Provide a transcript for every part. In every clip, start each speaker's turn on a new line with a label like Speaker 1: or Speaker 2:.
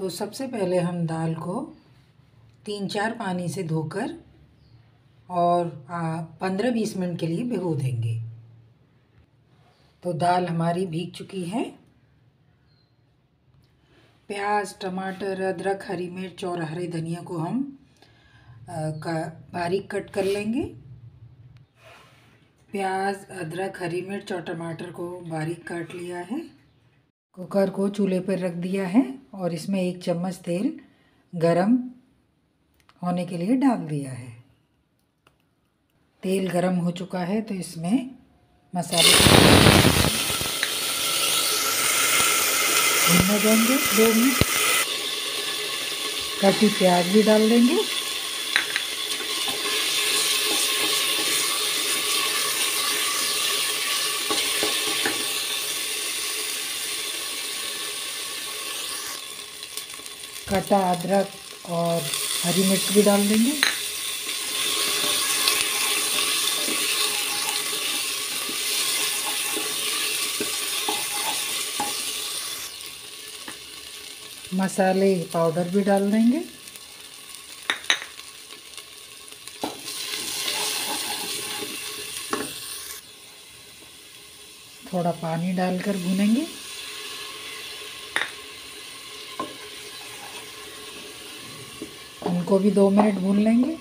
Speaker 1: तो सबसे पहले हम दाल को तीन चार पानी से धोकर और पंद्रह बीस मिनट के लिए भिगो देंगे। तो दाल हमारी भीग चुकी है। प्याज, टमाटर, अदरक, हरी मिर्च और हरे धनिया को हम का, बारीक कट कर लेंगे। प्याज, अदरक, हरी मिर्च और टमाटर को बारीक काट लिया है। कुकर को चूल्हे पर रख दिया है और इसमें एक चम्मच तेल गरम होने के लिए डाल दिया है। तेल गरम हो चुका है तो इसमें मसाले भूनने देंगे। दो मिनट। कटी प्याज भी डाल देंगे। कटा अदरक और हरी मिर्च भी डाल देंगे। मसाले, पाउडर भी डाल देंगे। थोड़ा पानी डालकर भूनेंगे। उनको भी दो मिनट भून लेंगे।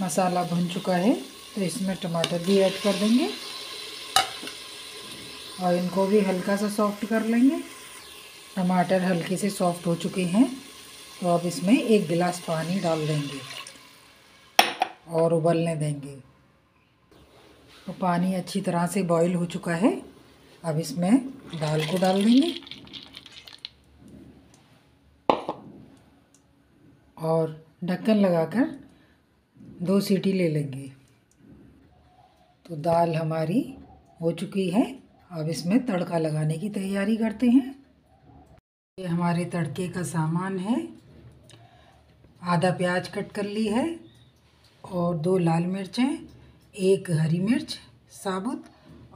Speaker 1: मसाला भुन चुका है तो इसमें टमाटर भी ऐड कर देंगे। और इनको भी हल्का सा सॉफ्ट कर लेंगे। टमाटर हल्के से सॉफ्ट हो चुके हैं तो अब इसमें एक गिलास पानी डाल देंगे और उबलने देंगे। तो पानी अच्छी तरह से बॉईल हो चुका है, अब इसमें दाल को डाल देंगे। और ढक्कन लगाकर दो सीटी ले लेंगे। तो दाल हमारी हो चुकी है। अब इसमें तड़का लगाने की तैयारी करते हैं। ये हमारे तड़के का सामान है। आधा प्याज कट कर ली है और दो लाल मिर्चें, एक हरी मिर्च, साबुत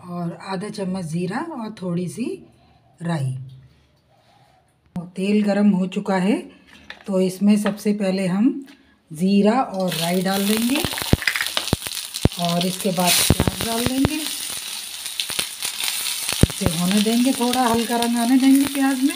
Speaker 1: और आधा चम्मच ज़ीरा और थोड़ी सी राई। तेल गरम हो चुका है। तो इसमें सबसे पहले हम ज़ीरा और राई डाल देंगे और इसके बाद प्याज डाल देंगे। इसे होने देंगे, थोड़ा हल्का रंग आने देंगे प्याज में।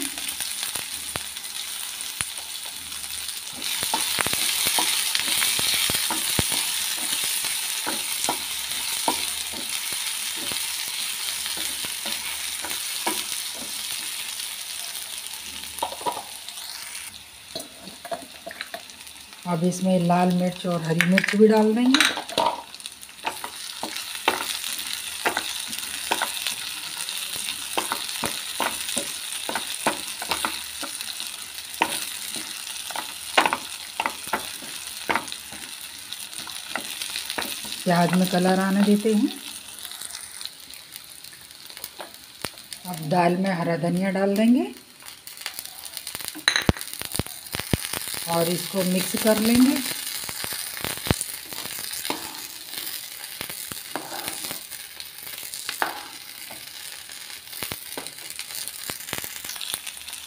Speaker 1: अब इसमें लाल मिर्च और हरी मिर्च भी डाल देंगे। प्याज में कलर आने देते हैं। अब दाल में हरा धनिया डाल देंगे। और इसको मिक्स कर लेंगे।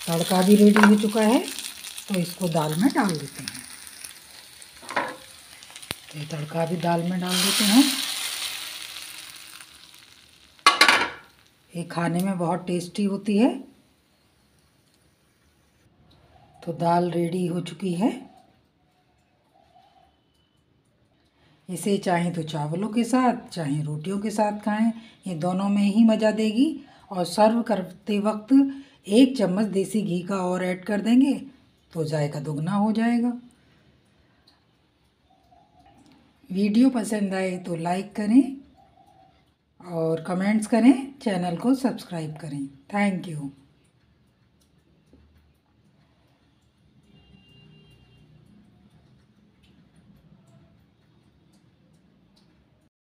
Speaker 1: तड़का भी रेडी हो चुका है तो इसको दाल में डाल देते हैं। तो ये तड़का भी दाल में डाल देते हैं। ये खाने में बहुत टेस्टी होती है। तो दाल रेडी हो चुकी है। इसे चाहे तो चावलों के साथ, चाहे रोटियों के साथ खाएँ, ये दोनों में ही मज़ा देगी। और सर्व करते वक्त एक चम्मच देसी घी का और ऐड कर देंगे तो जायका दुगना हो जाएगा। वीडियो पसंद आए तो लाइक करें और कमेंट्स करें, चैनल को सब्सक्राइब करें। Thank you.